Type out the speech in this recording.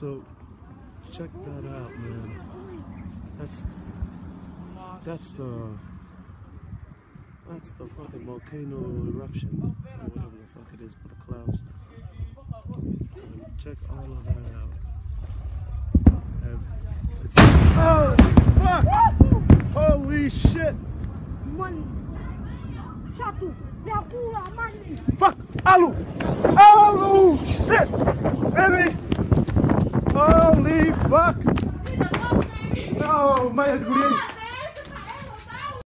So check that out, man. That's that's the that's the fucking volcano eruption or whatever the fuck it is with the clouds. And check all of that out. And it's oh fuck! Holy shit! Man. Satu. Dia Shit! man Fuck! No, my head, Guriani.